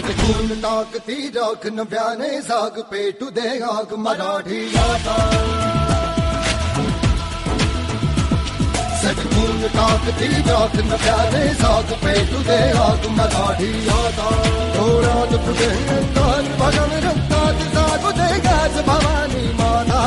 खून टाकती राख नव्याने साग पेटू दे आग मराठी आता सटकून टाकती राख नव्याने साग पेटू दे आग मराठी आता थोड़ा तुझे काल भगन रखता साग दे गैस भवानी माता।